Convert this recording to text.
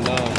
no